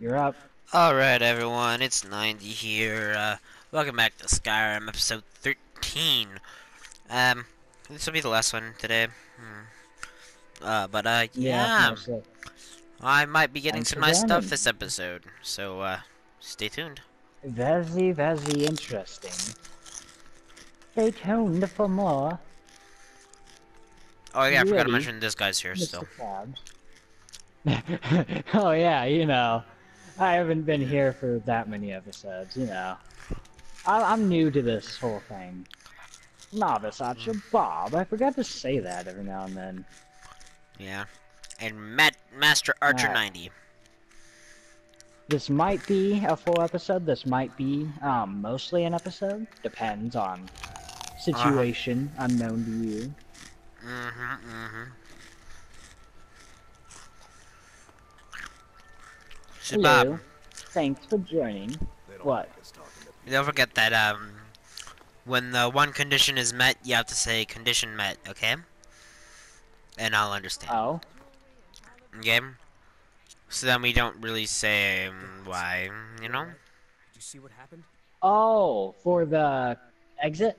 You're up. Alright everyone, it's 90 here. Uh, welcome back to Skyrim episode 13. Um, this will be the last one today. Hmm. Uh, but uh, yeah, mostly. I might be getting Thanks some nice stuff this episode. So, uh, stay tuned. Very, very interesting. Stay tuned for more. Oh yeah, I forgot to mention this guy's here still. Mr. Krabs. oh yeah, you know, I haven't been here for that many episodes. You know, I I'm new to this whole thing. Novice Archer Bob. I forgot to say that every now and then. Yeah. And Matt, Master Archer Alright. 90. This might be a full episode. This might be um, mostly an episode. Depends on situation unknown to you. Mm-hmm, mm-hmm. So, Bob, Hello. Thanks for joining. What? Don't forget that um, when the one condition is met, you have to say condition met, okay? And I'll understand. Oh, Okay. So then we don't really say um, why, you know? Did you see what happened? oh, for the exit.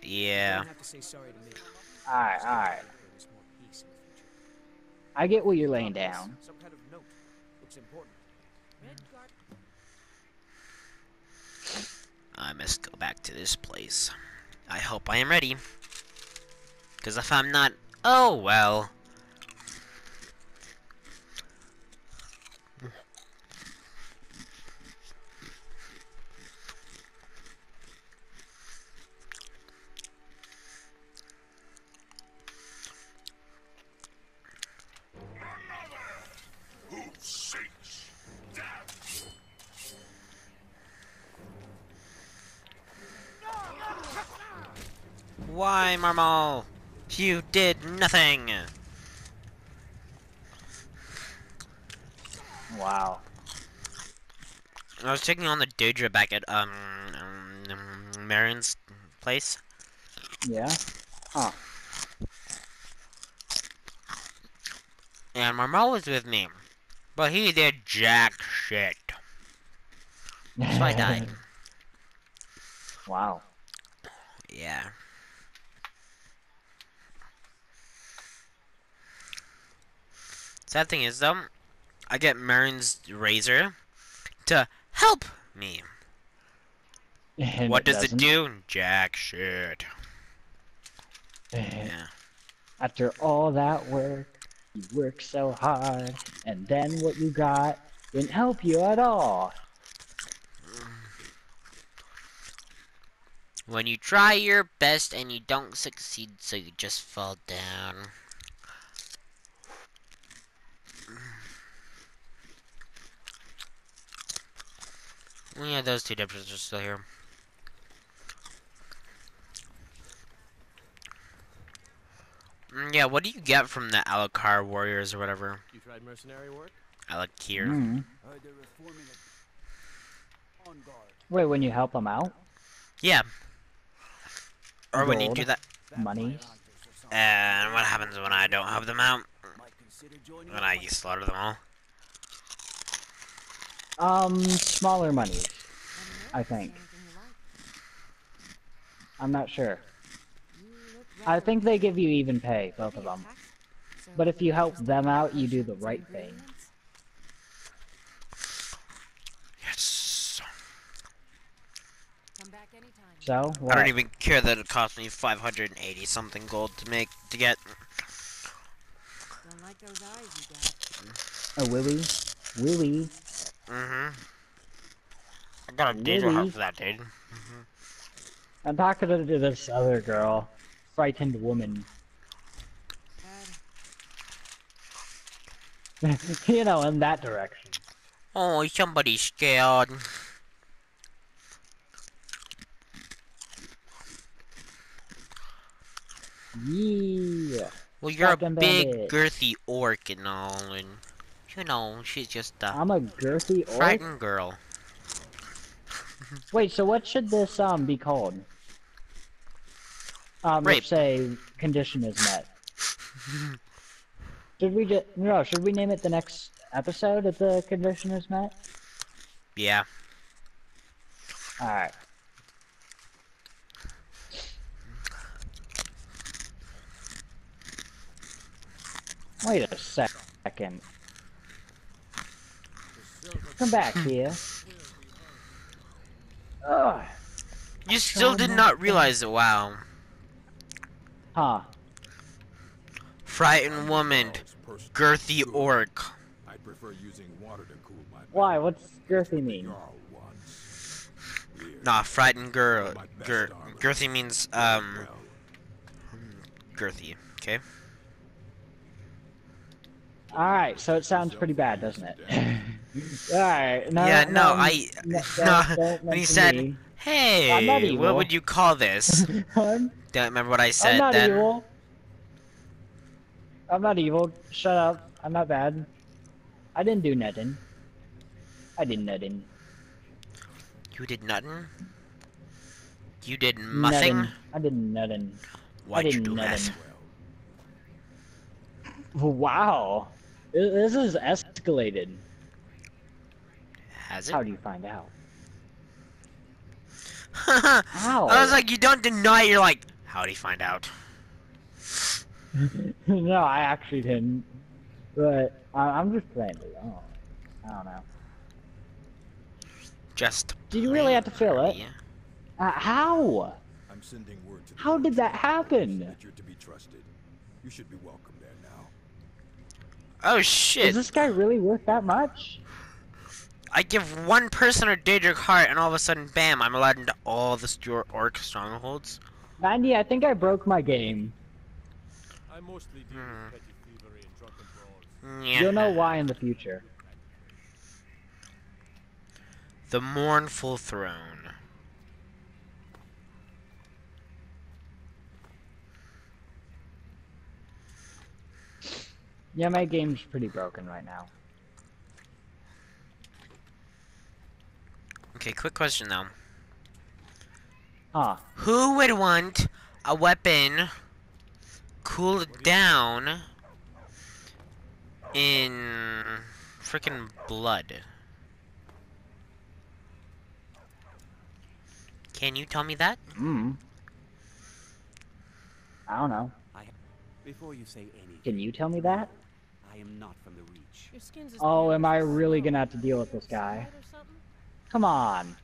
Yeah. don't have to say sorry to me. All right, all right. Bring us more peace in the future. I get what you're laying down. Some kind of note. Looks important. I must go back to this place. I hope I am ready. Because if I'm not, oh well. Why, Marmal? You did nothing! Wow. I was checking on the Daedra back at, um, um, Marion's place. Yeah. Huh. And Marmal was with me. But he did jack shit. So I died. wow. Yeah. Sad thing is though, I get Marion's razor to help me. And what does doesn't. it do? Jack shit. Eh. Yeah. After all that work, you work so hard, and then what you got didn't help you at all. When you try your best and you don't succeed, so you just fall down. Yeah, those two dipshits are still here. Mm, Yeah, what do you get from the Alik'r warriors or whatever? You tried mercenary work? Alik'r. Mm. Heard they're reforming it. On guard. Wait, when you help them out? Yeah. Or when you do that. Money? And what happens when I don't help them out? Might consider joining When I slaughter them all? Um, smaller monies, I think. I'm not sure. I think they give you even pay, both of them. But if you help them out, you do the right thing. Yes. So, I don't even care that it cost me 580 something gold to make to get. Don't like those eyes you got. A willy? Willy? Mm-hmm. I got a Really? heart for that, dude. Mhm. I'm talking to this other girl. Frightened woman. You know, in that direction. Oh, somebody's scared. Yeah. Well, you're a big, Bandit. girthy orc and all, and you know, she's just a I'm a girthy orc. frightened girl. Wait, so what should this um be called? Um, Rape. let's say condition is met. Should we just no? Should we name it the next episode at the condition is met? Yeah. Alright. Wait a second. Come back here. Ugh. You still did not realize it. Wow. Huh. Frightened woman. Girthy orc. I prefer using water to cool my Why? What's girthy mean? Jarl Nah, frightened girl. Gir girthy means, um, girthy. Okay? Alright, so it sounds pretty bad, doesn't it? Alright, no, yeah, no, no, I. no, No, when he said, me. hey, I'm not what would you call this? Don't remember what I said. I'm not then. evil. I'm not evil. Shut up. I'm not bad. I didn't do nothing. I did nothing. You did nothing? You did nothing? Nothing. I did nothing. Why'd you did do nothing. well, Wow. This is escalated. Has it? How do you find out? How? I was like, you don't deny, you're like, how do you find out? no, I actually didn't. But I, I'm just playing along. I don't know. Just. Did you really have to fill it? Yeah. Uh, how? I'm sending word to the How did that happen? that you're to be trusted. You should be welcome there now. Oh shit! Is this guy really worth that much? I give one person a Daedric heart, and all of a sudden, bam! I'm allowed into all the Stuart Orc strongholds. Mandy, I think I broke my game. I mostly deal Hmm. with petty thievery and drunken brawls. Yeah. You'll know why in the future. The Mournful Throne. Yeah, my game's pretty broken right now. Okay, quick question though. Huh. Who would want a weapon cooled down in freaking blood? Can you tell me that? Hmm. I don't know. Before you say anything, Can you tell me that? I am not from the Reach. Your skin's Oh, am I really gonna have to deal with this guy? Or something? Come on.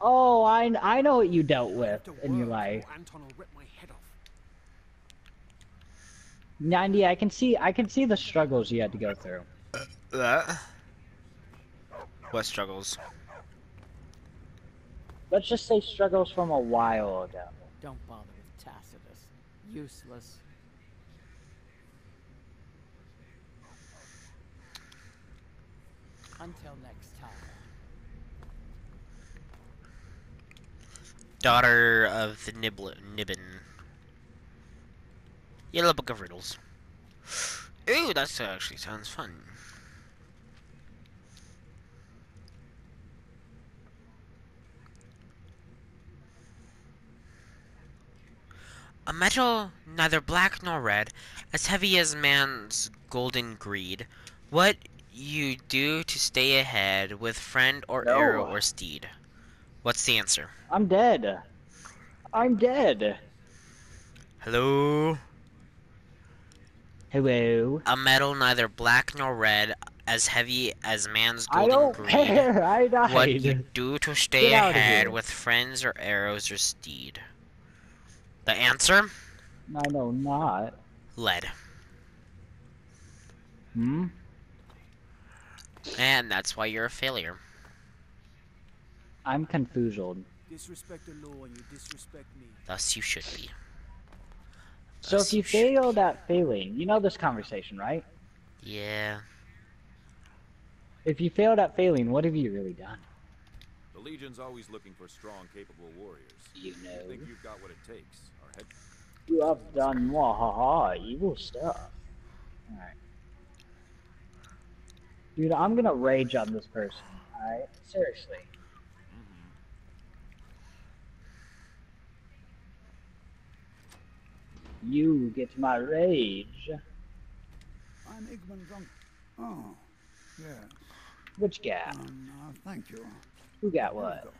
Oh, I, I know what you dealt with After in your work, life. Anton will rip my head off. 90, I can see I can see the struggles you had to go through. That? What struggles? Let's just say struggles from a while ago. Don't bother with Tacitus. Useless. Until next time. Daughter of the Nibble Niben. Yellow Book of Riddles. Ooh, that actually sounds fun. A metal neither black nor red, as heavy as man's golden greed. What you do to stay ahead with friend or No. arrow or steed? What's the answer? I'm dead. I'm dead. Hello? Hello. A metal neither black nor red, as heavy as man's golden I don't greed. care. I died. What you do to stay Get ahead with friends or arrows or steed? The answer? I know not. Lead. Hmm? And that's why you're a failure. I'm confused. Disrespect the law and you disrespect me. Thus you should be. So if you should fail that failing, you know this conversation, right? Yeah. If you failed at failing, what have you really done? The Legion's always looking for strong, capable warriors. You I know. think you've got what it takes. Our head You have done mwahaha evil stuff. Alright. Dude, I'm gonna rage on this person. Alright? Seriously. You get my rage. I'm Igman Drunk. Oh. Yes. Which gap? Um, uh, thank you. Who got Here what? go.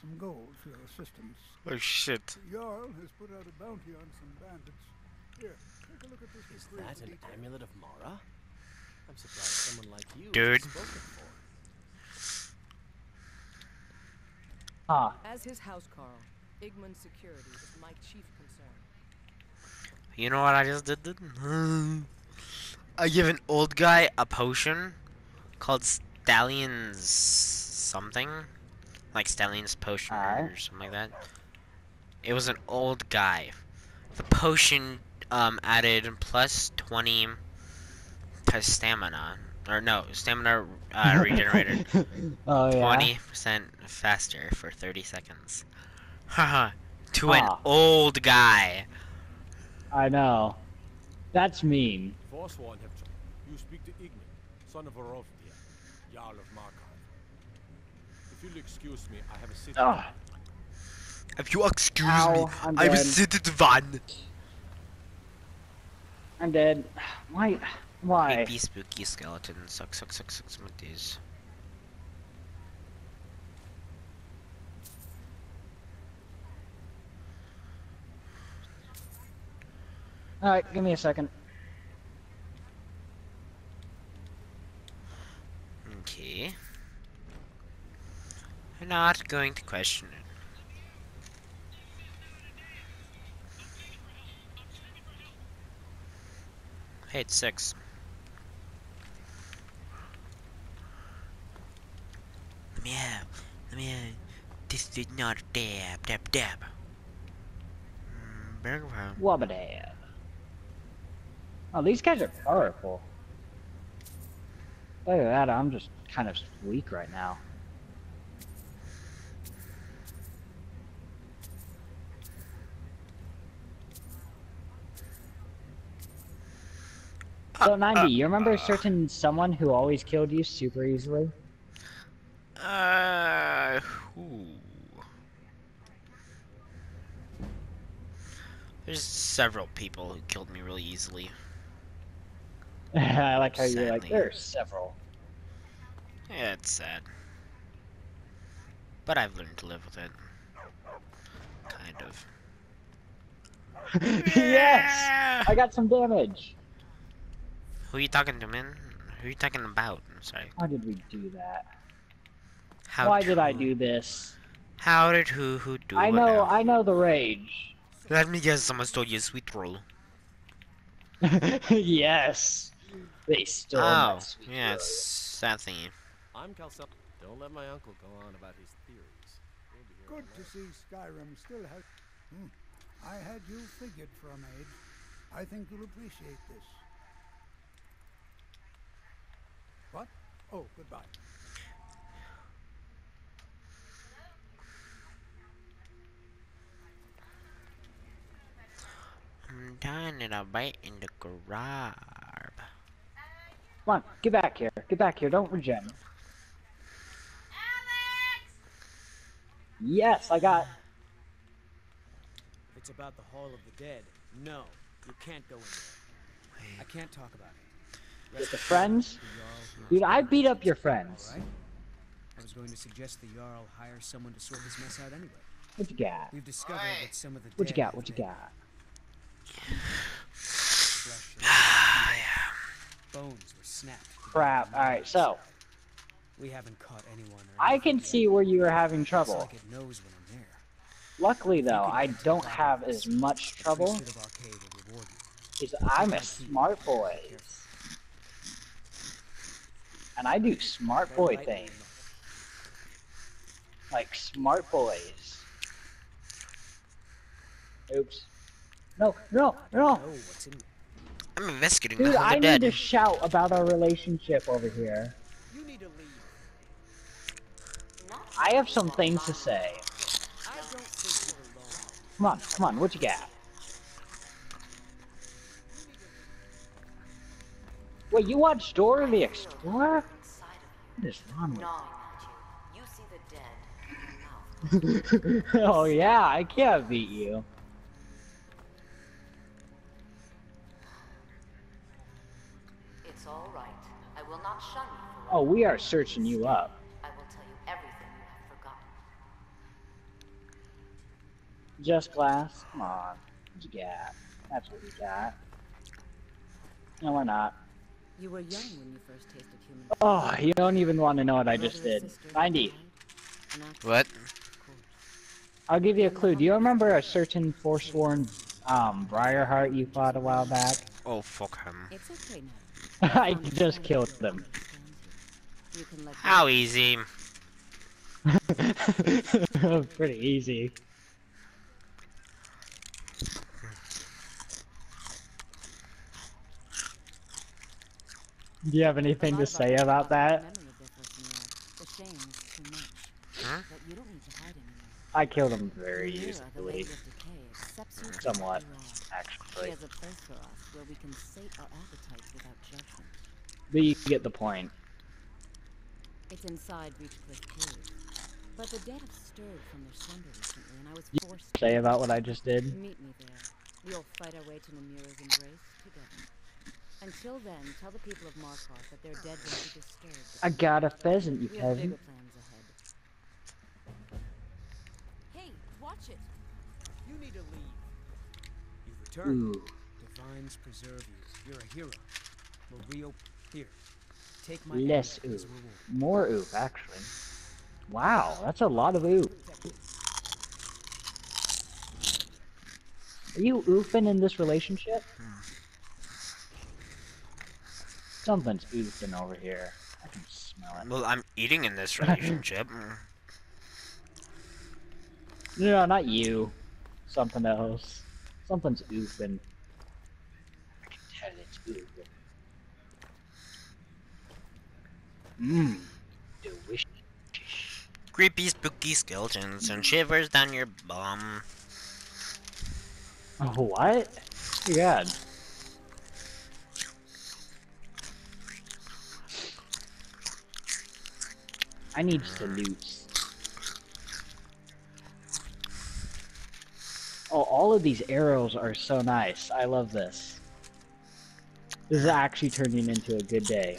Some gold for your assistance. Oh shit. The Jarl has put out a bounty on some bandits. Here, take a look at this. Is that an detail. amulet of Mara? I'm surprised someone like you Dude. isn't spoken for. Huh. As his house Carl, Igmund's security is my chief concern. You know what I just did? I give an old guy a potion called Stallion's something. Like Stallion's potion or something like that. It was an old guy. The potion um added plus 20 to stamina. Or no, stamina uh, regenerated. oh yeah. 20% faster for 30 seconds. Haha. to an old guy. I know. That's mean. Forsworn have You speak to Igmund, son of Hrolfdir, Jarl of Markarth. If you'll excuse me, I have a city. Ugh. Ah. If you excuse Ow, me, I'm I'm a dead. citizen. I'm dead. Why? Why? Creepy, spooky skeleton. Suck, suck, suck, suck some of these. Alright, give me a second. Okay. I'm not going to question it. Hey, it's six. Meow, meow. This is not a dab, dab, dab. Mm, burger farm. Oh, these guys are powerful. Look at that, I'm just kind of weak right now. So uh, 90, you remember a certain someone who always killed you super easily? Uh, who? There's several people who killed me really easily. I like how you're like, there are several. Yeah, it's sad. But I've learned to live with it. Kind of. yes! I got some damage! Who are you talking to, man? Who are you talking about? I'm sorry. How did we do that? How Why did I do this? How did who who do I know, now? I know the rage. Let me guess, someone stole your sweet roll. yes. They stole my Oh, sweet yeah, roll. it's that thingy. I'm Calcel. Don't let my uncle go on about his theories. He'll Good to see Skyrim still has. Hmm. I had you figured for a maid. I think you'll appreciate this. What? Oh, goodbye. I'm dying in a bite in the garage. Come on, get back here. Get back here. Don't regen. Yes, I got. If it's about the Hall of the Dead, no, you can't go in there. I can't talk about it. With the friends? The Jarl wants Dude, I beat up your friends. all right? I was going to suggest the Jarl hire someone to sort this mess out anyway. What you got? We've discovered that some of the What you got? What you been got? bones were snapped. Crap. Alright, so. We haven't caught anyone. I can yet. see where you are having trouble. like it knows when I'm there. Luckily, though, I don't have as much trouble. priesthood of Arkay will reward you. Because I'm a smart boy. And I do smart boy things. Like smart boys. Oops. No, no, no! Know what's in there. I'm investigating Dude, the Hall I of the need Dead. to shout about our relationship over here. You need to leave. I have some things to say. I don't think you're alone. Come on, come on, what you got? Wait, you watched Dora the Explorer? What is wrong with gnawing at you. You see the dead in your mouth. Oh yeah, I can't beat you. Oh, we are searching you up. I will tell you everything you have forgotten. Just glass? Come on. What you got? That's what you got. No, we're not. You were young when you first tasted human. Oh, you don't even want to know what I just did. sister 90. died? An accident, What? I'll give you a clue. Do you remember a certain forsworn um, Briarheart you fought a while back? Oh, fuck him. It's okay now. I just killed them. Understands you. You can let How go. easy. Pretty easy. Do you have anything to say about that? memory of their first meal. The shame is too much. Huh? But you don't need to hide anymore. I killed him very easily, Lady of Decay, accepts you for Somewhat. who you are. She actually. has a place for us where we can sate our appetites without judgment. But you get the point. It's inside Reachcliff Cave. But the dead have stirred from their slumber recently, and I was forced to Say about what I just did? meet me there. We'll fight our way to Namira's embrace together. Until then, tell the people of Markarth that their dead won't be disturbed. I got a pheasant, you we have peasant. plans ahead. Hey, watch it! You need to leave. You've returned. Ooh. Divines preserve you. You're a hero. Mario, here. Take my Less amulet as oof. More oof, actually. Wow, that's a lot of oof. Are you oofing in this relationship? Something's oofing over here. I can smell it. Well, I'm eating in this relationship. Mm. No, not you. Something else. Something's oofing. I can tell it's oofing. Mmm. Creepy, spooky skeletons and shivers down your bum. Oh, what? God. I need salutes. Oh, all of these arrows are so nice. I love this. This is actually turning into a good day.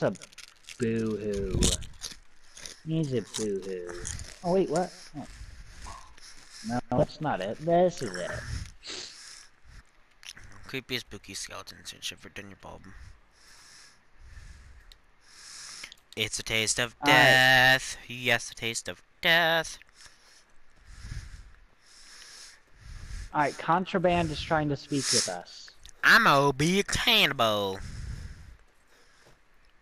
That's a boo-hoo. He's a boo-hoo. Oh, wait, what? Oh. No, that's not it. This is it. Creepy, spooky skeletons and shivered down your bum. It's a taste of death. Yes, a taste of death. Alright, Contraband is trying to speak with us. I'm a big cannibal.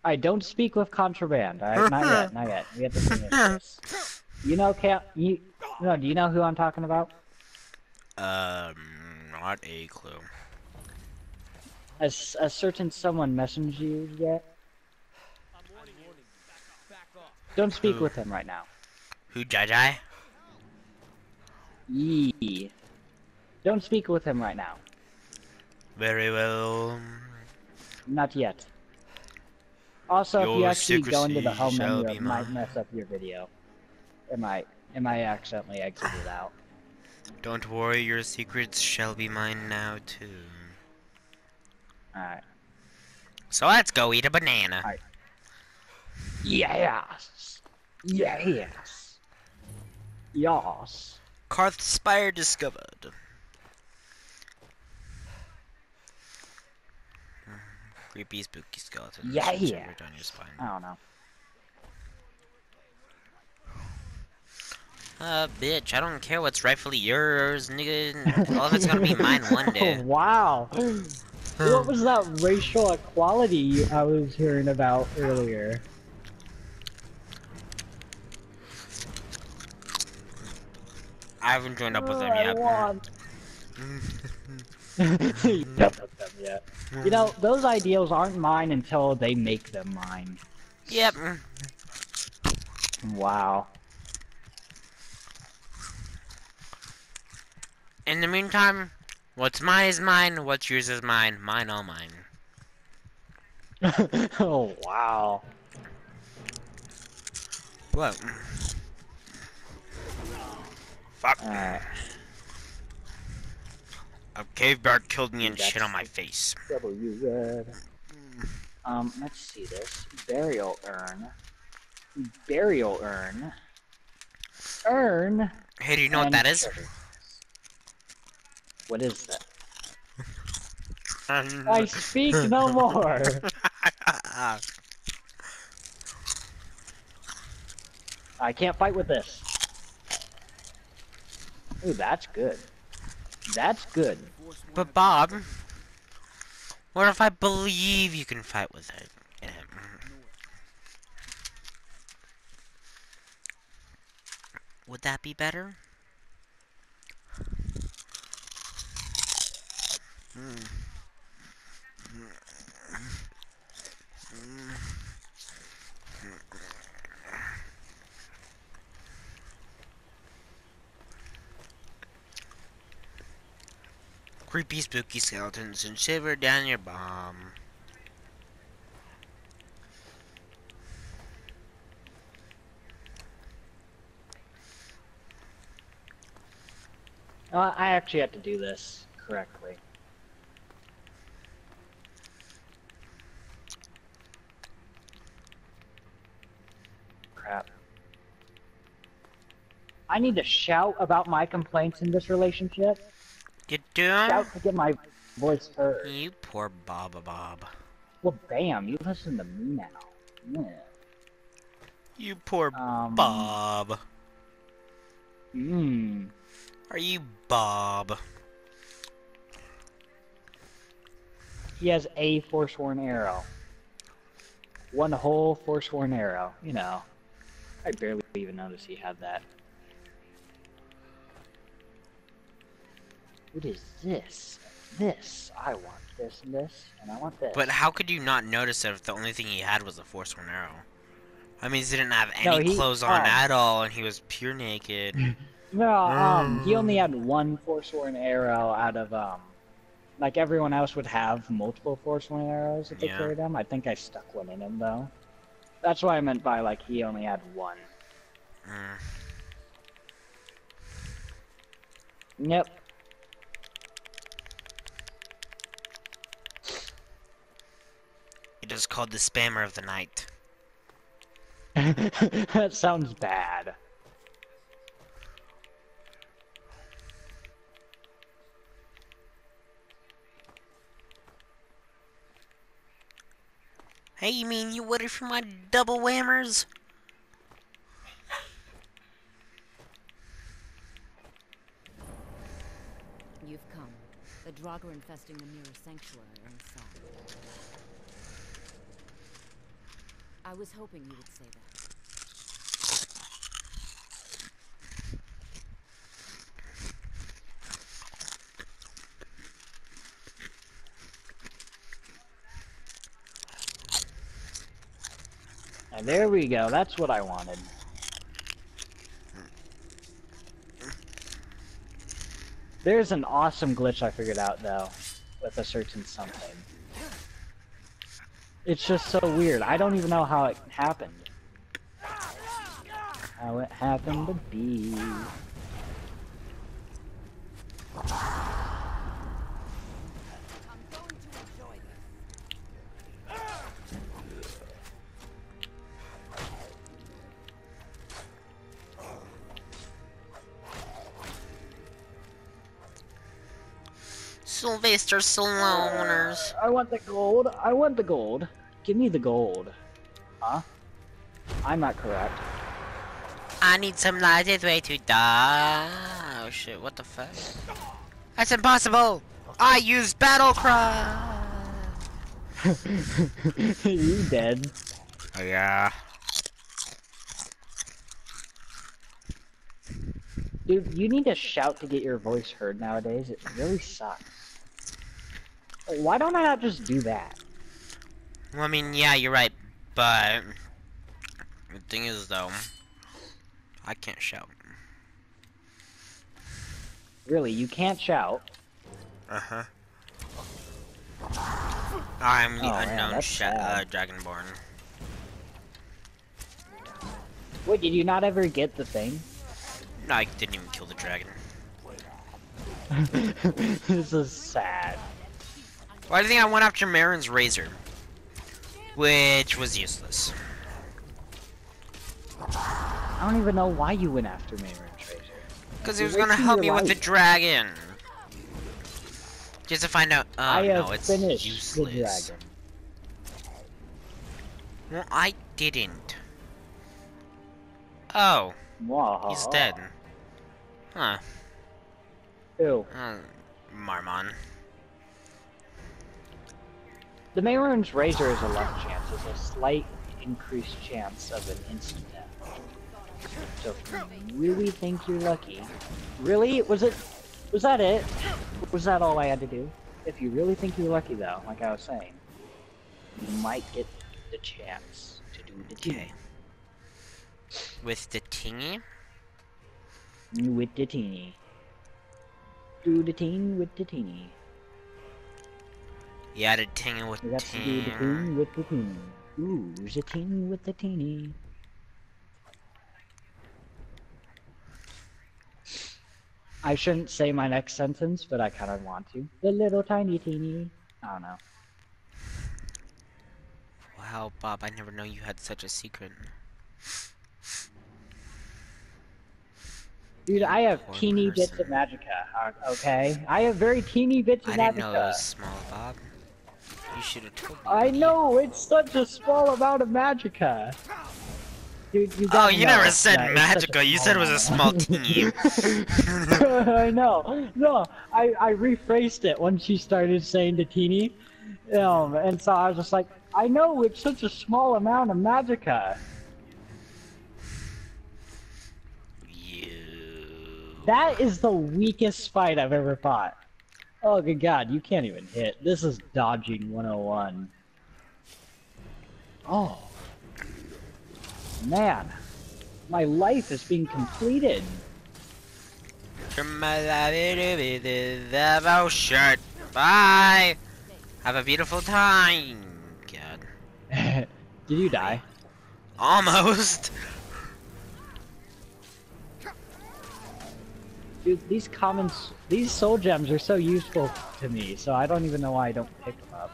Alright, don't speak with Contraband. Alright, not yet, not yet. We have to finish this. You know, Ca- you, no, do you know who I'm talking about? Um, not a clue. Has a certain someone messaged you yet? Don't speak Who? with him right now. Who, Jai Yee. Don't speak with him right now. Very well. Not yet. Also, if you actually go into the home menu, it might mess up your video. It might. It might accidentally exit it out. Don't worry, your secrets shall be mine now too. Alright. So let's go eat a banana. Alright. Yes! Yes! Yes! Karthspire discovered. Creepy, spooky skeletons. Yeah, yeah. Down your spine. I don't know. Uh, bitch, I don't care what's rightfully yours, nigga. All of it's gonna be mine one day. Oh, wow! what was that racial equality I was hearing about earlier? I haven't joined up with them yet. I want- Yep, with them yet. You know, those ideals aren't mine until they make them mine. Yep. Wow. In the meantime, what's mine is mine, what's yours is mine, mine all mine. oh wow. What? Fuck. Alright, A cave bear killed me and That's- shit on my face. W. Um, let's see this. Burial urn. Burial urn. Urn. Hey, do you know what that is? sugar. What is that? I speak no more. I can't fight with this. Ooh, that's good. That's good. but Bob, what if I believe you can fight with it? Um, Would that be better? Hmm. Creepy, spooky skeletons and shiver down your bum. Uh, I actually have to do this correctly. Crap. I need to shout about my complaints in this relationship. You do? Shout to get my voice heard. You poor Baba Bob. Well, bam, you listen to me now. Yeah. You poor Um, Bob. Hmm. Are you Bob? He has a Forsworn arrow. One whole Forsworn arrow, you know. I barely even noticed he had that. What is this? This. I want this and this, and I want this. But how could you not notice it if the only thing he had was a Forsworn arrow? I mean, he didn't have any No, he- clothes on at all, and he was pure naked. No, um, he only Mm. had one Forsworn arrow out of, um, like everyone else would have multiple Forsworn arrows if they Yeah. carried them. I think I stuck one in him, though. That's why I meant by, like, he only had one. Mm. Yep. It is called the Spammer of the Night. that sounds bad. Hey, you mean you waited for my double whammers? You've come. The Draugr infesting the Mirror Sanctuary are inside. I was hoping you would say that. And there we go. That's what I wanted. There's an awesome glitch I figured out though, with a certain something. It's just so weird. I don't even know how it happened. How it happened to be. Sylvester Stalloneers. I want the gold. I want the gold. Give me the gold. Huh? I'm not correct. I need some lightest way to die. Oh shit, what the fuck? That's impossible! I use battle cry! you dead. Oh yeah. Dude, you need to shout to get your voice heard nowadays. It really sucks. Why don't I not just do that? Well, I mean, yeah, you're right, but the thing is, though, I can't shout. Really, you can't shout. Uh huh. I'm the Oh, unknown that's sha- uh. Dragonborn. Wait, did you not ever get the thing? No, I didn't even kill the dragon. this is sad. Why do you think I went after Marin's razor, which was useless. I don't even know why you went after Mayron Treasure. Because he was gonna help me with the dragon. Just to find out. Oh I no, it's useless. Well, I didn't. Oh, Wow. he's dead. Huh. Ew. Uh, Marmon. The Mayron's Razor is a luck chance. It's a slight increased chance of an instant death. So if you really think you're lucky, really was it? Was that it? Was that all I had to do? If you really think you're lucky, though, like I was saying, you might get the chance to do the Okay. With the tingy? with the teeny. Do the teen with the teeny. Yeah, the tingy with You the got to do the ting. with the teeny. Ooh, the teen with the teeny. I shouldn't say my next sentence, but I kind of want to. The little tiny teeny. I don't know. Wow, Bob, I never know you had such a secret. Dude, I have teeny bits of person. magicka, uh, okay? I have very teeny bits of I didn't know it was small, Bob. You should have told me. I know, it's such a small amount of magicka. Dude, you Oh, gotta you never said that it's such a magical. You said it was a small amount. teeny. I know. No, I, I rephrased it when she started saying the teeny. Um, and so I was just like, I know it's such a small amount of magicka. you. That is the weakest fight I've ever fought. Oh good god, you can't even hit. This is dodging 101. Oh. Man. My life is being completed. From my life to the devil shirt. Bye. Have a beautiful time. God. Did you die? Almost. Dude, these comments, these soul gems are so useful to me, so I don't even know why I don't pick them up.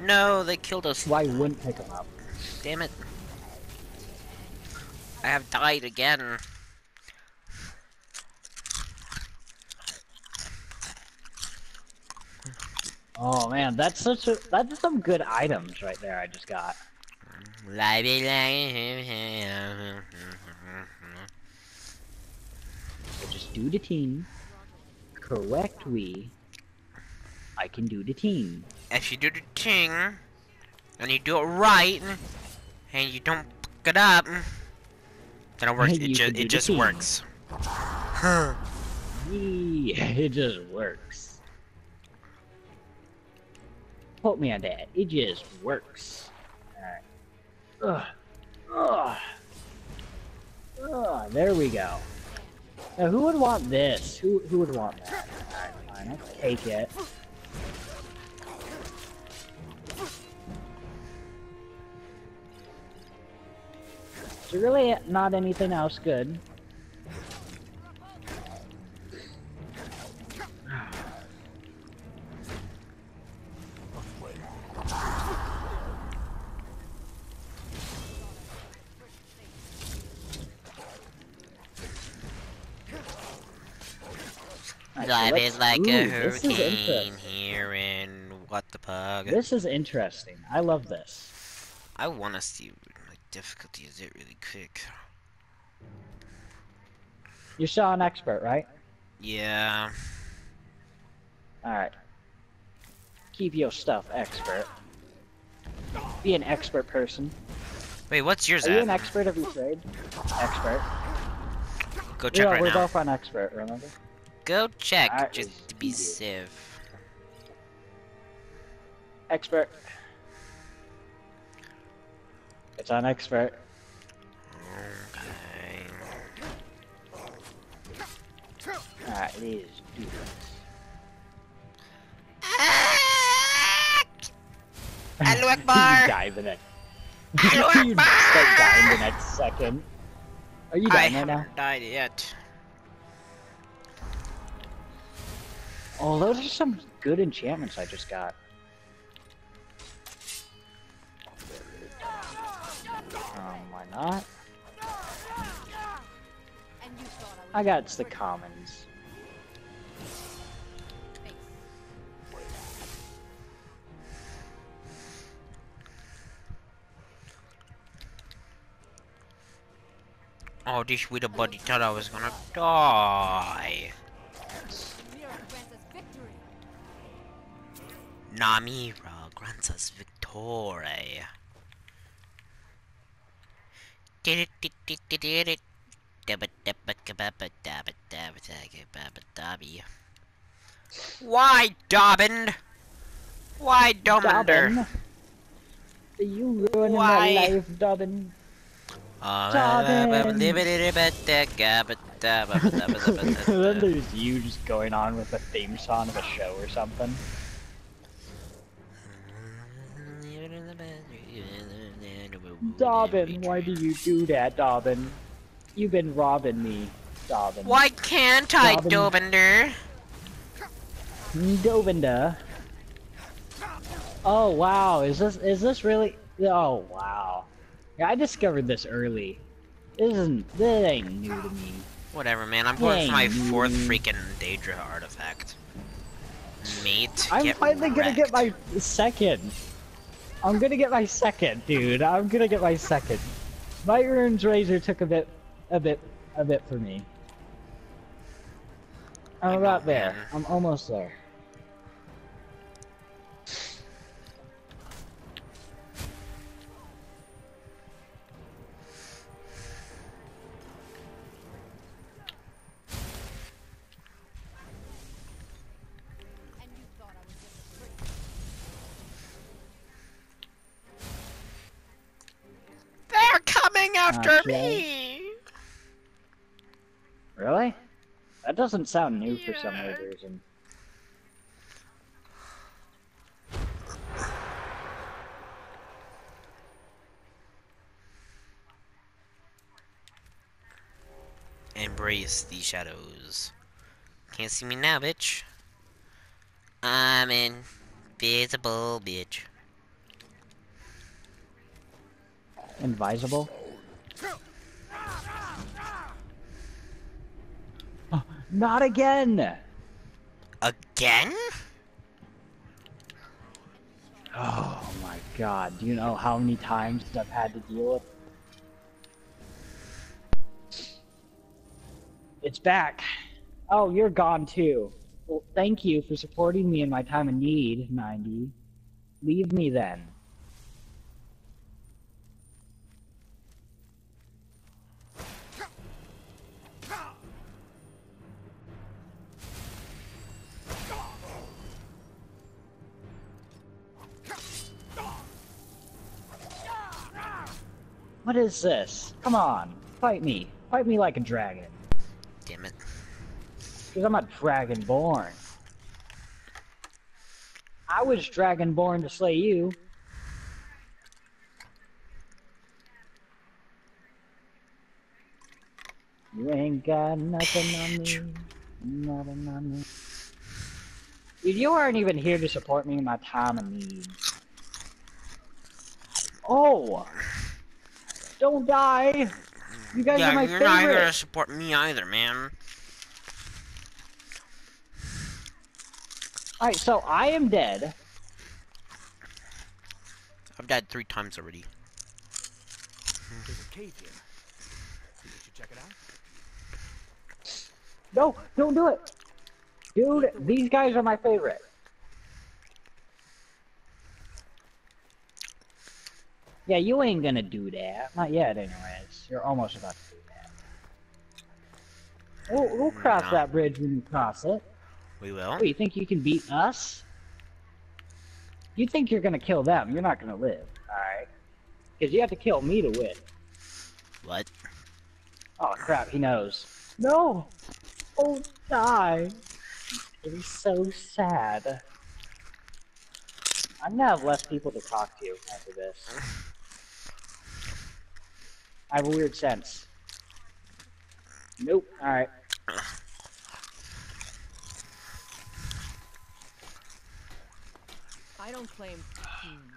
No, they killed us. Why wouldn't pick them up? Damn it. I have died again. Oh man, that's such a, that's some good items right there I just got. Just do the team. Correct we. I can do the team. If you do the thing, and you do it right, and you don't fuck it up, then it works. It, ju it just thing. works. Yee, it just works. Quote me on that. It just works. Alright. Ugh. Ugh. Ugh, there we go. Now, who would want this? Who who would want that? Fine, I'll take it. Is there really not anything else good? Alright, so Life let's- is like ooh, a hurricane here in what the pug. This is interesting. I love this. I want to see my difficulty is it really quick. You're still an expert, right? Yeah. Alright. Keep your stuff expert. Be an expert person. Wait, what's yours Are you an expert of your trade? Expert. Go check yeah, right we're now. both on expert, remember? Go check that just to be safe. Expert. It's an expert. Okay. Alright, it is. do this. Hello, Akbar! you dive it. Hello, Akbar! you just like die in the next second. Are you dying I right haven't died yet. Oh, those are some good enchantments I just got. Um, why not? I got the commons. Oh, this sweet buddy thought I was gonna die. Namira grants us victory. Why, Dobbin? Why, Dobbin? Dobbin! Are you ruining Why? my life, Dobbin? then there's you just going on with a theme song of a show or something. Dobbin, why do you do that, Dobbin? You've been robbing me, Dobbin. Why can't I, Dobbin. Dobinder? Dovinda. Oh wow, is this is this really? Oh wow. Yeah, I discovered this early. This isn't. This ain't new to me. Whatever, man. I'm going for my Yay, fourth freaking Daedra artifact. Mate, I'm get finally gonna get my second. I'm gonna get my second, dude. I'm gonna get my second. Mehrunes' Razor took a bit, a bit, a bit for me. I'm about there. I'm almost there. After me! Really? That doesn't sound new for some weird reason. Embrace the shadows. Can't see me now, bitch. I'm invisible, bitch. Invisible? Oh, not again! Again? Oh my god, do you know how many times I've had to deal with? It's back. Oh, you're gone too. Well, thank you for supporting me in my time of need, 90. Leave me then. What is this? Come on, fight me. Fight me like a dragon. Damn it. Because I'm a dragonborn. I was dragonborn to slay you. You ain't got nothing on me. Nothing on me. Dude, you aren't even here to support me in my time of need. Oh! Don't die! You guys yeah, are my you're not favorite! here to support me either, man. Alright, so I am dead. I've died three times already. There's a cave here. You should check it out. No, don't do it. Dude, these guys are my favorite. Yeah, you ain't gonna do that. Not yet, anyways. You're almost about to do that. We'll, we'll mm, cross No. that bridge when we cross it. We will. What, you think you can beat us? You think you're gonna kill them. You're not gonna live, alright? Because you have to kill me to win. What? Oh crap, he knows. No! Oh, die! It is so sad. I'm gonna have less people to talk to after this. I have a weird sense. Nope. Alright. I don't claim.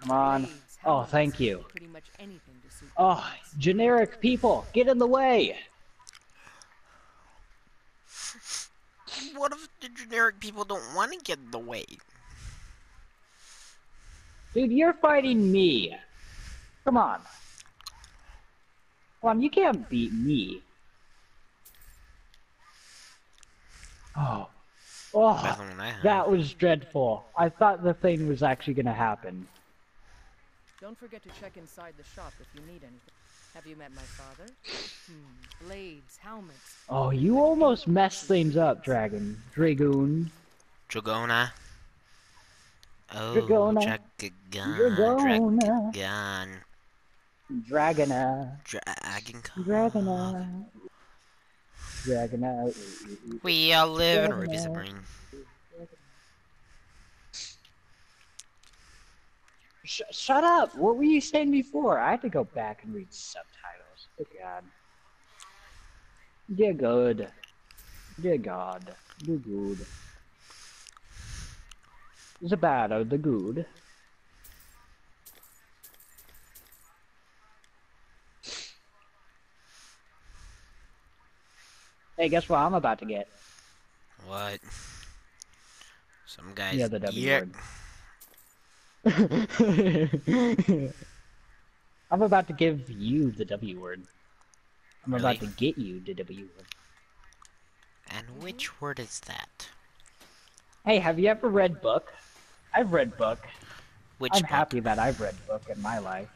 Come on. Oh, thank you. Pretty much anything to suit Oh, generic people, get in the way! What if the generic people don't want to get in the way? Dude, you're fighting me. Come on. Come on, you can't beat me. Oh. Oh, Better than I have. that was dreadful. I thought the thing was actually gonna happen. Don't forget to check inside the shop if you need anything. Have you met my father? Hmm. Blades, helmets. Oh, you almost messed things up, Dragon. Dragoon. Dragona. Oh, Dragona. Dragon. Dragona. Dragon. Dragona. Dragon. Dragona. Dragona. We all live in a Ruby Dragona. submarine. Sh shut up! What were you saying before? I had to go back and read subtitles. Good God. Dear God. Dear God. The good. The bad or the good. Hey, guess what I'm about to get? What? Some guys. Yeah, the W Yeah. word. I'm about to give you the W word. I'm about to get you the W word. And which word is that? Hey, have you ever read book? I've read book. Which I'm book? happy that I've read book in my life.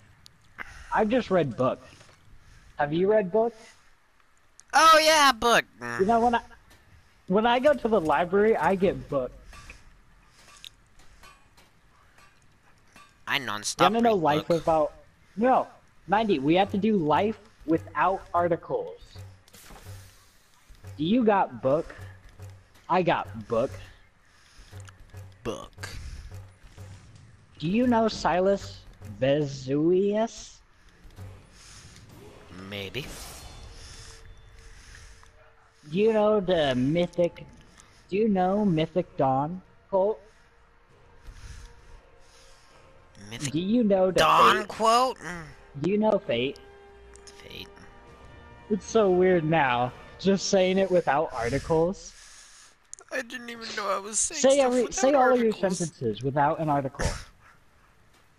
I've just read book. Have you read book? Oh yeah, book. You know when I when I go to the library, I get book. I nonstop. You wanna know life book. without? No, ninety. We have to do life without articles. Do you got book? I got book. book. Do you know Silus Vesuius? Maybe. Do you know the mythic? Do you know Mythic Dawn? quote? Mythic Do you know the Dawn fate? quote. Mm. Do you know fate? Fate. It's so weird now, just saying it without articles. I didn't even know I was saying Say every, say all of your sentences without an article.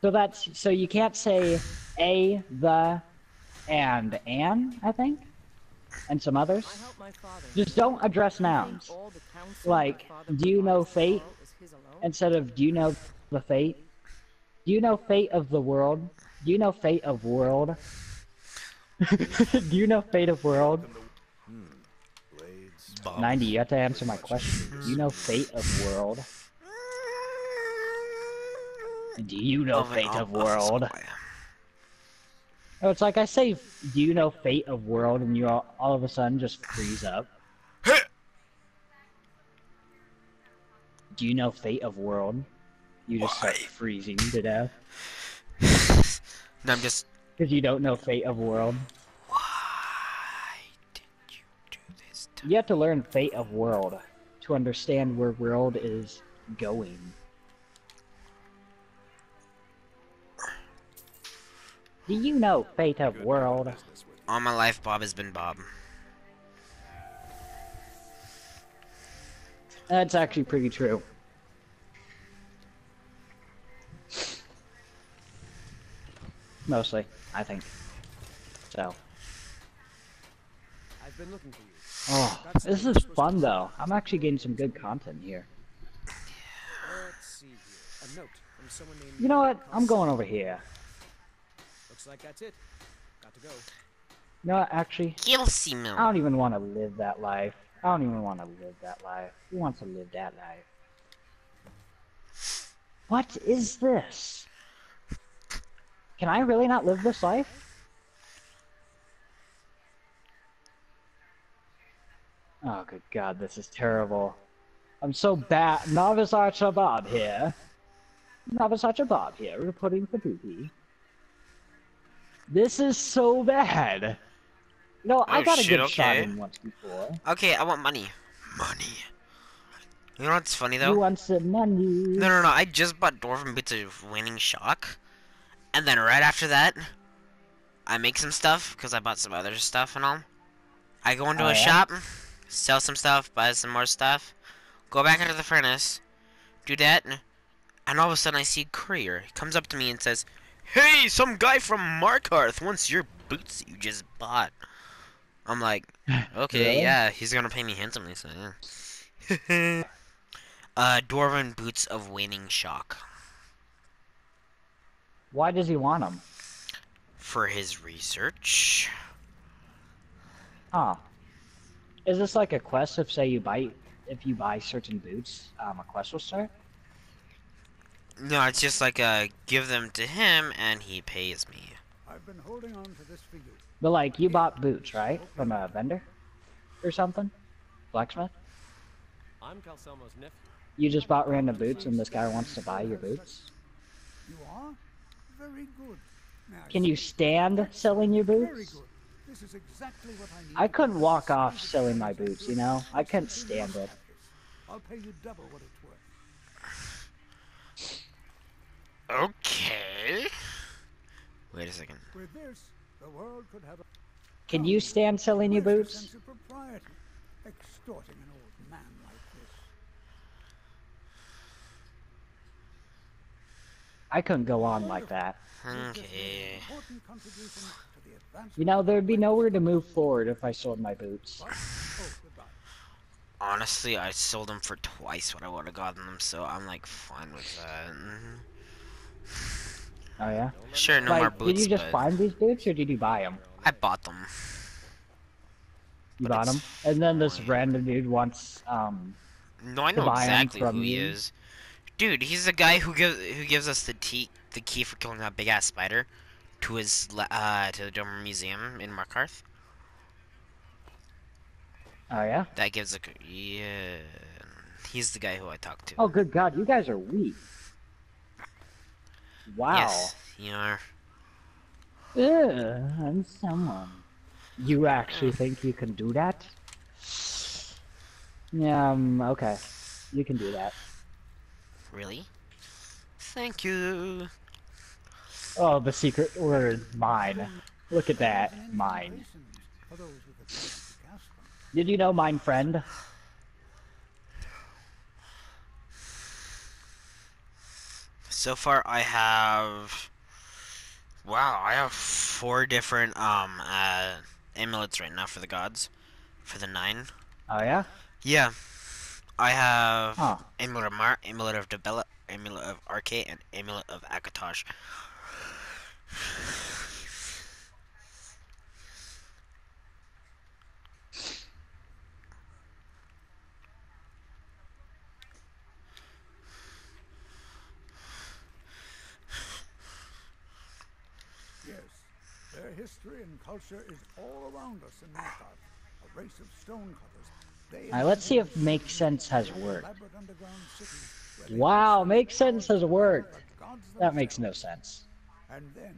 So that's so you can't say a, the, and an. I think, and some others. I helped my father. Just don't address nouns. all the counsel Like, do you know fate? tomorrow is his alone? Instead of do you know the fate? Do you know fate of the world? Do you know fate of world? do you know fate of world? 90, you have to answer my question. Do you know fate of world? Do you know fate of world? Oh, it's like I say, do you know fate of world, and you all, all of a sudden just freeze up. Do you know fate of world? You just start freezing to death no, I'm just. because you don't know fate of world. Why did you do this to You have to learn fate of world to understand where world is going. Do you know fate of world? Business with you. All my life, Bob has been Bob. That's actually pretty true. Mostly, I think. So, I've been looking for you. oh, this is fun though. I'm actually getting some good content here. Let's see here. A note from someone named. You know what? I'm going over here. Looks like that's it. Got to go. You know what? Actually, I don't even want to live that life. I don't even want to live that life. Who wants to live that life? What is this? Can I really not live this life? Oh, good God, this is terrible. I'm so bad. Novice Archer Bob here. Navasacha Bob here, reporting for duty. This is so bad. No, I Oh, got a shit, good shot in once before. Okay, I want money. Money. You know what's funny though? You want some money? No, no, no. I just bought Dwarven Boots of Winning Shock, and then right after that, I make some stuff because I bought some other stuff and all. I go into Oh, a yeah? shop, sell some stuff, buy some more stuff, go back into the furnace, do that, and all of a sudden I see a Courier. He comes up to me and says, "Hey, some guy from Markarth wants your boots you just bought." I'm like, okay, Really? yeah, he's gonna pay me handsomely, so yeah. uh, Dwarven Boots of Waning Shock Why does he want them? for his research. Huh. Is this like a quest if say you buy if you buy certain boots, um, a quest will start? No, it's just like uh, give them to him and he pays me. I've been holding on to this for you. But like you bought boots, right? From a vendor? Or something? Blacksmith? I'm Calcelmo's nephew. You just bought random boots and this guy wants to buy your boots? You are? Very good. May I Can you stand selling your Very boots? good. This is exactly what I need. I couldn't walk off selling my boots, you know? I couldn't stand it. I'll pay you double what it's worth. Okay. Wait a second. With this, the world could have a Can you stand selling your with boots? sense of propriety, extorting an old man like this. I couldn't go on like that. You've just made an Okay. important contribution to the advancement You know, there'd be nowhere to move forward if I sold my boots. What? Oh, goodbye. Honestly, I sold them for twice what I would have gotten them, so I'm like fine with that. Oh yeah? Sure, no more boots, did you just but find these boots or did you buy them? I bought them. You But bought them, and then this random dude wants um. No, I know exactly from who he you? is. Dude, he's the guy who gives who gives us the tea, the key for killing that big ass spider, to his uh to the Dwemer Museum in Markarth. Oh yeah. That gives a yeah. He's the guy who I talked to. Oh good God, you guys are weak. Wow. Yes, you are. Ugh, I'm someone. You actually think you can do that? Yeah. Um. Okay. You can do that. Really? Thank you. Oh, the secret word, is mine. Look at that, mine. generations For those with the chance to cast them. Did you know mine friend? So far, I have. Wow, I have four different um uh amulets right now for the gods, for the nine. Oh yeah. Yeah, I have Huh. amulet of Mar, amulet of Dibella, amulet of Arkay, and amulet of Akatosh. Yes, their history and culture is all around us in Markarth. A race of stonecutters. They Alright, let's see if Make Sense has worked. underground cities where they Wow, Make Sense has worked. That makes no sense. And then,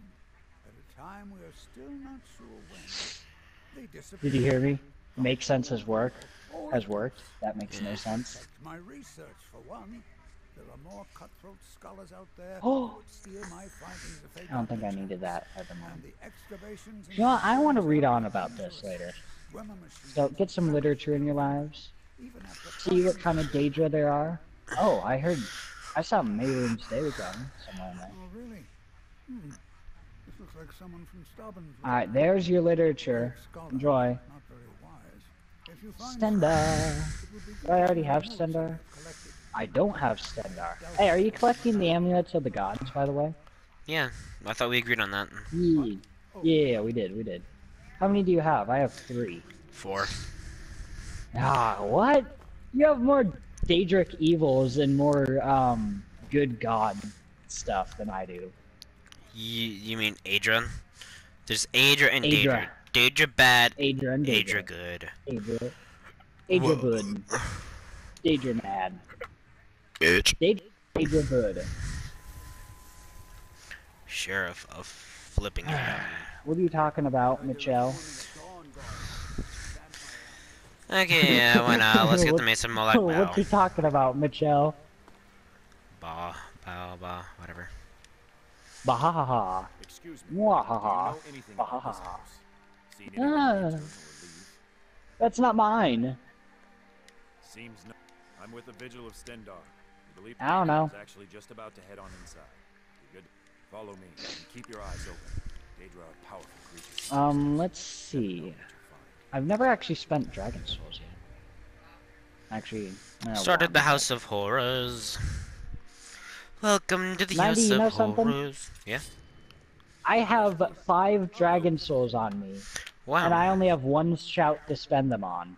at a time we are still not sure when, they Did you hear me? Make Sense has worked. Has worked. That makes no sense. My research for one. More cutthroat scholars out there Oh. who would steal my findings if they I don't think I needed that at the moment. the excavations You know? I want to read on about this later. So get some literature in your lives. See what kind of Daedra there are. Oh, I heard. I saw Mayroon's Daedra somewhere in there. Oh, really? Hmm. This looks like someone from. Alright, there's your literature. Enjoy. Not very wise. If you find Stendarr. it would be good Do I already have notes Stendarr? I've collected. I don't have Stendarr. Hey, are you collecting the amulets of the gods, by the way? Yeah, I thought we agreed on that. Yeah, yeah, we did, we did. How many do you have? I have three. Four. Ah, what? You have more Daedric evils and more um good god stuff than I do. You you mean Aedra? There's Aedra and Aedra. Daedra. Daedra bad. Daedra and Aedra good. Aedra. Daedra Whoa. good. Daedra mad. Bitch. Daedra, Daedra good. sheriff of flipping it. What are you talking about, Michelle? Okay, yeah, why not? Let's get the What- Mason Moloch bow. What's he talking about, Michelle? Ba, bow, ba, whatever. Bahaha. Excuse me. Do you Mwahaha. know anything about this Bahaha. house? Ah. enter or leave? That's not mine. Seems no. I'm with the Vigil of Stendarr. We believe I don't know. actually just about to head on inside. You're good. Follow me and keep your eyes open. Daedra are powerful creatures. Um, let's see. what you'll find. I've never actually spent Dragon Souls yet. Actually, no, Started one. the House of Horrors. Welcome to the 90, House you know of something? Horrors. Yeah. I have five Dragon Souls on me, Wow. and I only have one shout to spend them on.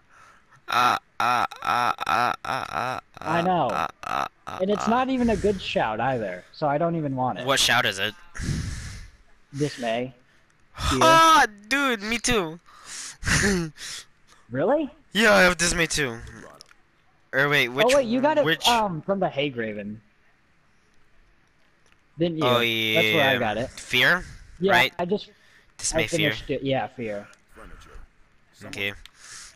Ah, ah, ah, ah, ah, ah, I know. ah, ah, ah, And it's not even a good shout either, so I don't even want it. What shout is it? Dismay. Ah, dude, me too. Really? yeah, I have Dismay too. Or wait, which? oh wait, you got it which? um from the Hagraven. Didn't you? oh yeah. That's where I got it. Fear. Yeah, right. I just I Dismay fear. it. Yeah, fear. Okay.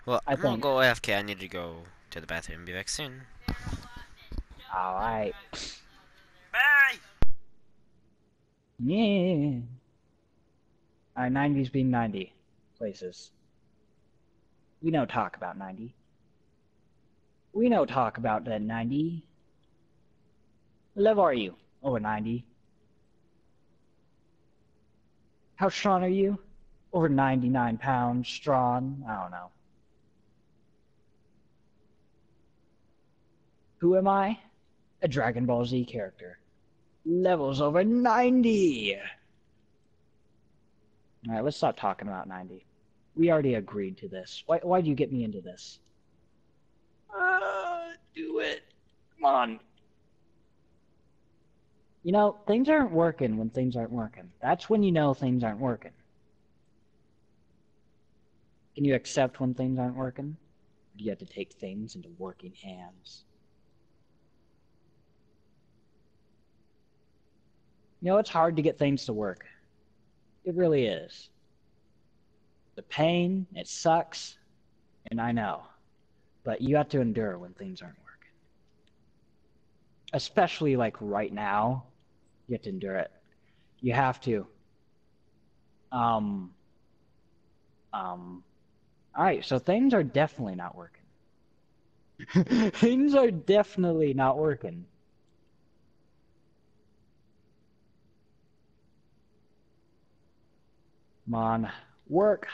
Well, I I'm gonna go AFK. I need to go to the bathroom. And be back soon. All right. Bye. Yeah. Alright, 90s being 90 places. We know talk about 90. We know talk about that 90. What level are you? Over 90. How strong are you? Over 99 pounds strong. I don't know. Who am I? A Dragon Ball Z character. Levels over 90! Alright, let's stop talking about 90. We already agreed to this. Why, why'd you get me into this? Uh, do it. Come on. You know, things aren't working when things aren't working. That's when you know things aren't working. Can you accept when things aren't working? Or do you have to take things into working hands? You know, it's hard to get things to work. It really is. The pain, it sucks, and I know. But you have to endure when things aren't working. Especially like right now, you have to endure it. You have to. Um um Alright, so things are definitely not working. things are definitely not working. Come on, work.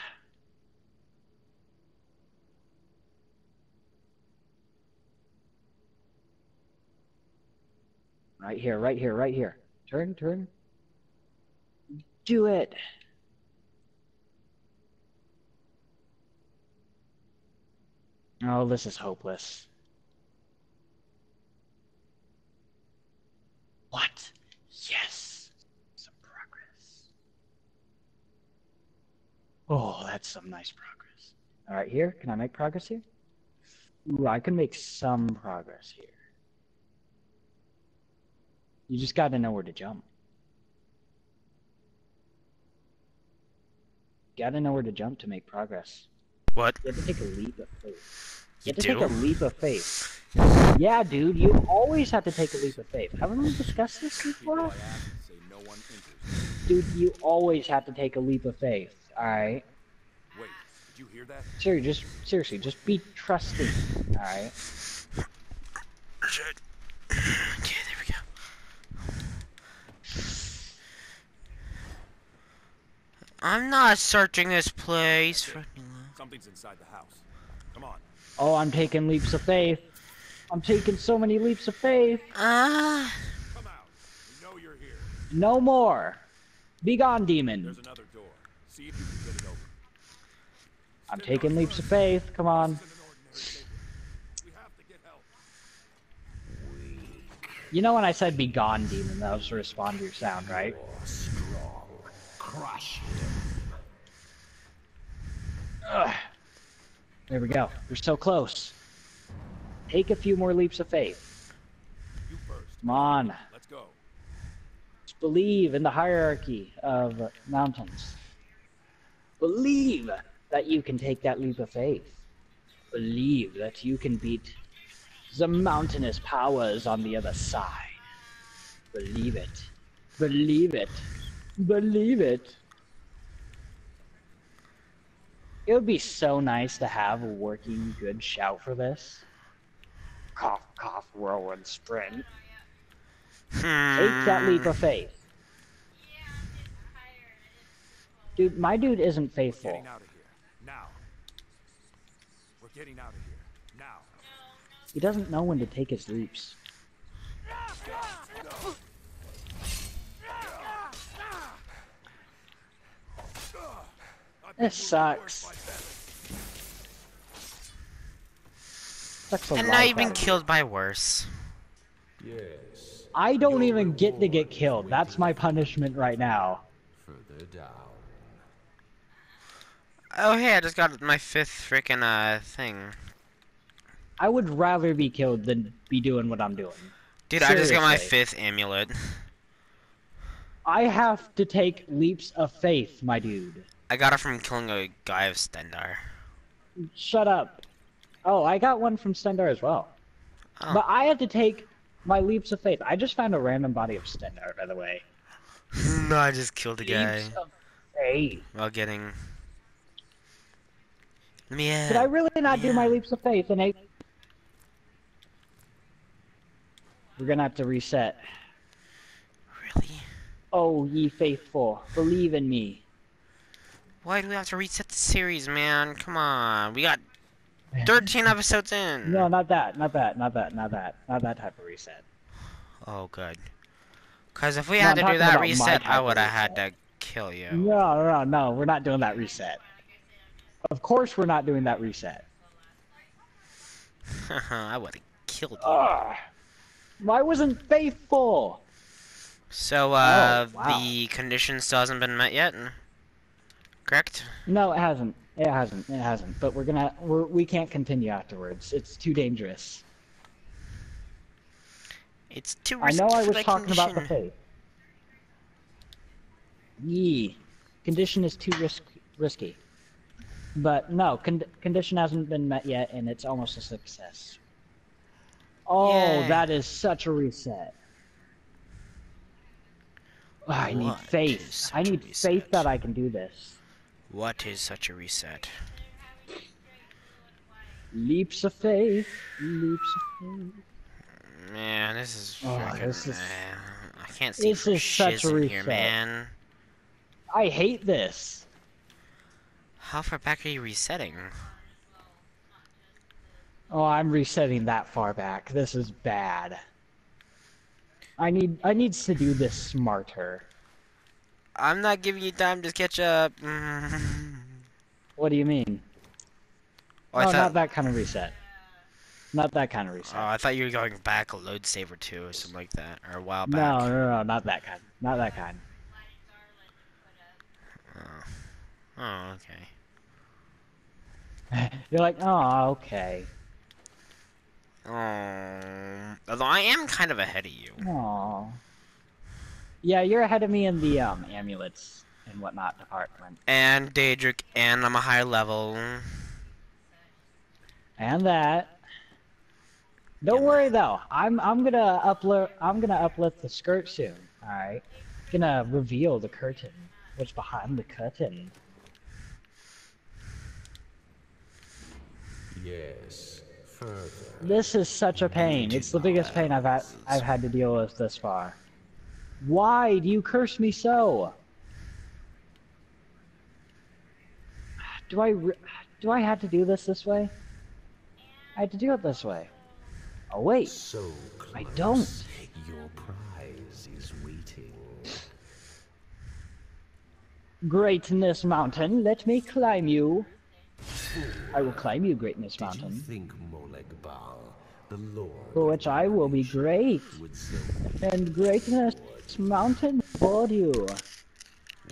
Right here, right here, right here. Turn, turn. Do it. Oh, this is hopeless. What? Yes. Some progress. Oh, that's some nice progress. All right, here. Can I make progress here? Ooh, I can make some progress here. You just got to know where to jump. Got to know where to jump to make progress. What? You have to take a leap of faith. You You have to do? take a leap of faith. Yeah, dude, you always have to take a leap of faith. Haven't we discussed this People before? I ask and say no one enters. Dude, you always have to take a leap of faith. Alright? Wait, did you hear that? Seriously, just seriously, just be trusting. Alright? Shit. Okay, there we go. I'm not searching this place for. Something's inside the house. Come on. Oh, I'm taking leaps of faith. I'm taking so many leaps of faith. Ah. Come out. We know you're here. No more. Be gone, demon. There's another door. See if you can get it. I'm taking leaps of faith. Come on. This isn't an ordinary statement. We have to get help. You know when I said be gone, demon, that was to respond to your sound, right? Ugh. There we go. We're so close. Take a few more leaps of faith. You first. Come on. Let's go. Just Believe in the hierarchy of mountains. Believe that you can take that leap of faith. Believe that you can beat the mountainous powers on the other side. Believe it. Believe it. Believe it. It would be so nice to have a working good shout for this. Cough, cough, whirlwind sprint. Take that leap of faith. Dude, my dude isn't faithful. Getting out of here. Now. We're getting out of here. Now. He doesn't know when to take his leaps. This sucks. Sucks And lot now you've been killed by worse. Yes, I don't even get to get killed. That's my punishment right now. further down. Oh hey, I just got my fifth freaking uh thing. I would rather be killed than be doing what I'm doing. Dude, I just got my fifth amulet. I have to take leaps of faith, my dude. I got it from killing a guy of Stendarr. Shut up. Oh, I got one from Stendarr as well. Oh. But I have to take my leaps of faith. I just found a random body of Stendarr, by the way. no, I just killed a guy Leaps of faith. while getting. Me Did I really not do my leaps of faith? And I... We're gonna have to reset. Really? Oh, ye faithful, believe in me. Why do we have to reset the series, man? Come on, we got 13 episodes in. No, not that, not that, not that, not that, not that type of reset. Oh, good. Cause if we No, had to do that reset, I would have had to kill you. No, no, no, we're not doing that reset. Of course we're not doing that reset. I would have killed you. Ugh. I wasn't faithful. So, uh, Oh, wow. the condition still hasn't been met yet? Correct? No, it hasn't. It hasn't. It hasn't. But we're gonna. We're, we can't continue afterwards. It's too dangerous. It's too I risky know I was talking about the condition. faith. Yee. Condition is too risk risky. But no, con condition hasn't been met yet, and it's almost a success. Oh, Yay. that is such a reset. Oh, I need faith. I need faith that I can do this. What is such a reset? Leaps of faith. Leaps of faith. Man, this is Oh, freaking. this is- man, I can't see this is such a in here, reset. man. I hate this. How far back are you resetting? Oh, I'm resetting that far back. This is bad. I need I needs to do this smarter. I'm not giving you time to catch up. What do you mean? Oh, thought, not that kind of reset. Not that kind of reset. oh, I thought you were going back a load save or two or something like that, or a while back. no, no, no, not that kind. Not that kind. Oh. oh, okay. You're like, oh, okay. Oh, although I am kind of ahead of you. Oh. Yeah, you're ahead of me in the um amulets and whatnot department. And Daedric, and I'm a higher level. And that. Don't worry though. I'm I'm gonna upload. I'm gonna uplift the skirt soon. All right. Gonna reveal the curtain. What's behind the curtain? Yes, further. This is such a pain. It's the biggest pain I've had I've had to deal with this far. Why do you curse me so? Do I re- do I have to do this this way? I had to do it this way. Oh wait, So close. I don't. Your prize is waiting. Greatness Mountain, let me climb you. I will climb you, Greatness Did you Mountain, think Molag Bal, the Lord, for which I will be great, and Greatness Mountain board you.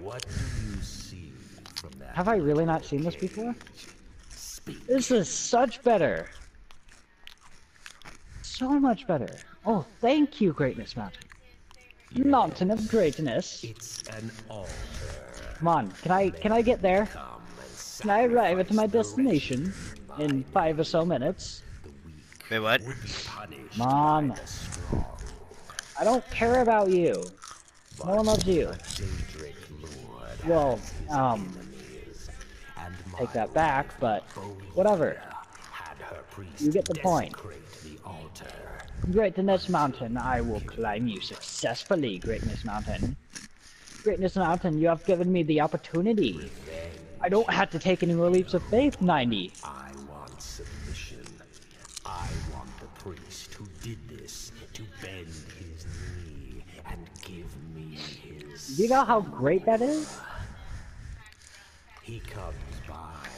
What do you see from that? Have I really not seen this before? Speak. This is such better. So much better. Oh, thank you, Greatness Mountain. Mountain of greatness. It's an altar. Come on, can I can I get there? Come and Can I arrive at my destination in five or so minutes? Wait, what? punished Come on. by the strong. I don't care about you. No one loves you. A Daedric lord Well, um, take that back, but whatever. had her priest You get the point. desecrate the altar. Greatness Mountain, I will climb you successfully, Greatness Mountain. Greatness Mountain, you have given me the opportunity. I don't have to take any more leaps of faith, 90. I want submission. I want the priest who did this to bend his knee and give me his. Do you know how great that is? He comes by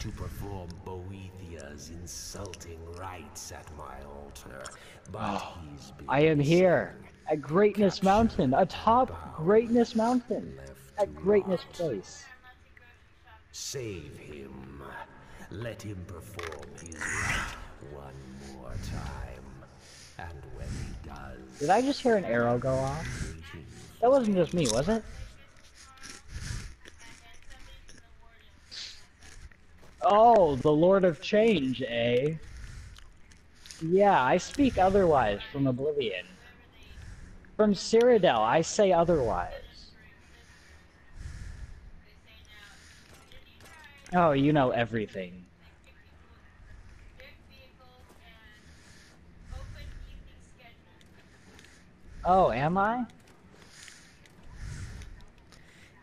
to perform Boethiah's insulting rites at my altar, but oh, he's been I am here at Greatness Mountain, atop Greatness Mountain, at Greatness Place. Save him. Let him perform his one more time. And when he does, Did I just hear an arrow go off? That wasn't just me, was it? Oh, the Lord of Change, eh? Yeah, I speak otherwise from Oblivion. From Cyrodiil, I say otherwise. Oh, you know everything. Oh, am I?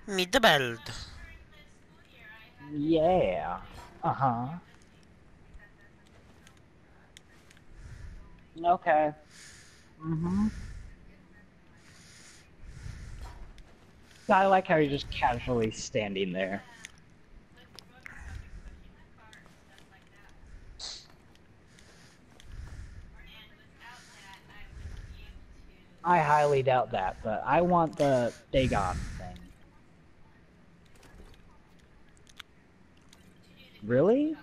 Meet the belt. Yeah. Uh-huh. Okay. Mm-hmm. I like how you're just casually standing there. I highly doubt that, but I want the Dagon thing. Really?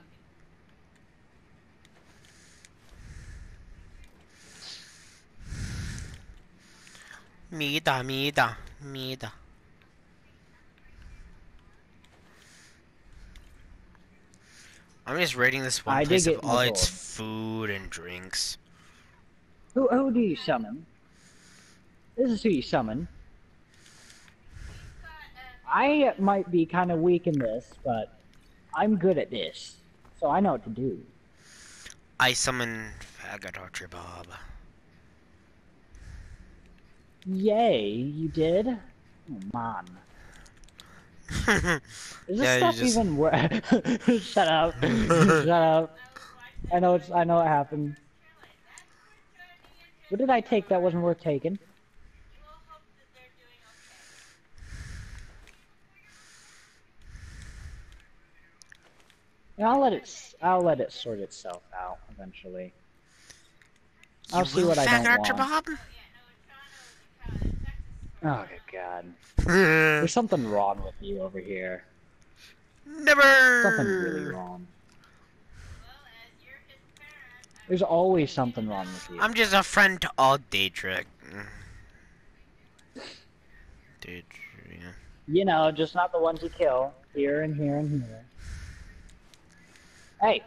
Mida, mida, mida. I'm just rating this one I place of all its food and drinks. Who, who do you summon? This is who you summon. I might be kind of weak in this, but I'm good at this, so I know what to do. I summon Archer Bob. Yay, you did? Oh, man. Is this Yeah, stuff just- even work? Shut up. Shut up. I know it's. I know it happened. What did I take that wasn't worth taking? I'll let it. I'll let it sort itself out eventually. I'll You see what I don't Archer want. Bob? Oh good God! There's something wrong with you over here. Never. Something really wrong. There's always something wrong with you. I'm just a friend to all Daedric. Daedric. You know, just not the ones you kill. Here and here and here. Hey!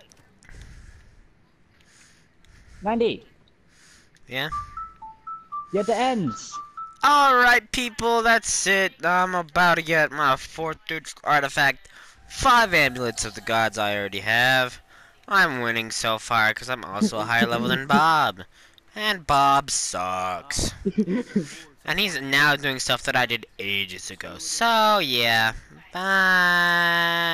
90! Yeah. Get the ends! Alright, people, that's it. I'm about to get my fourth dude artifact. Five amulets of the gods I already have. I'm winning so far because I'm also a higher level than Bob. And Bob sucks. and he's now doing stuff that I did ages ago. So, yeah. Bye.